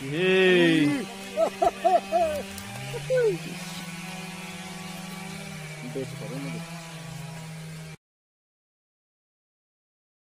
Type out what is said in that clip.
Ei! Um beijo, caramba.